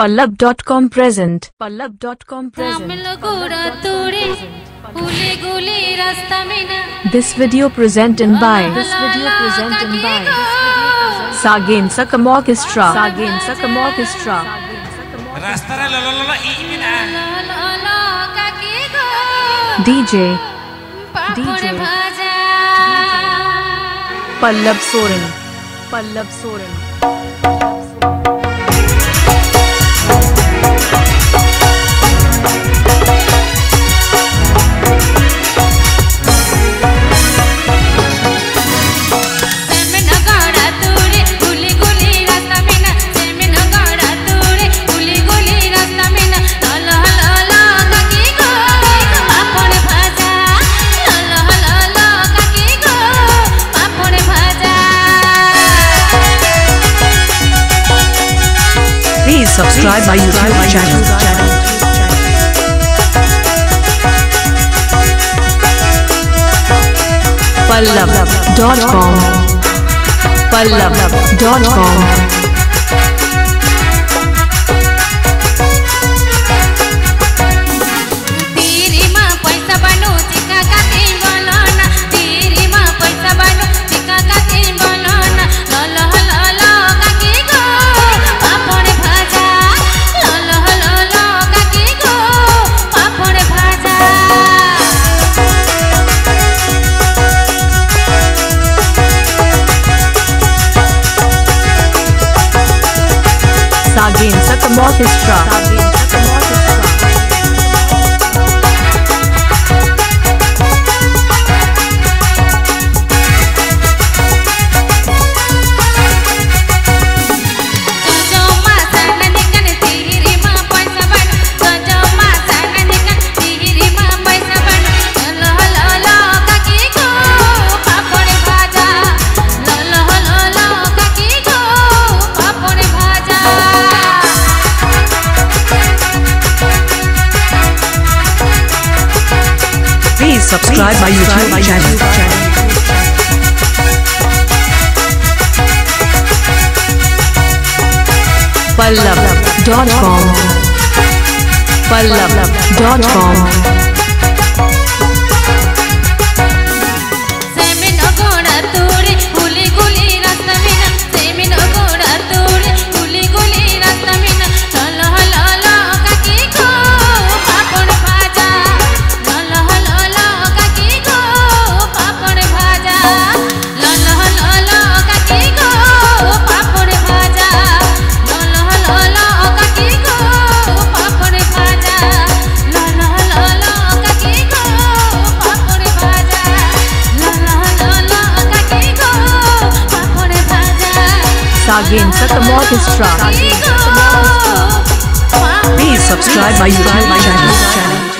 Pallab.com present. Pallab.com present. This video presented by. This video presented by. Sagin Sakam Orchestra. Sagin Sakam Orchestra. DJ. DJ. Pallab Soren. Pallab Soren. subscribe my YouTube channel. Pallav.com Pallav.com Sajeem Satam Orchestra. Please subscribe my YouTube channel. Pallav.com Pallav.com Sagin Satam Orchestra. Please subscribe my YouTube channel.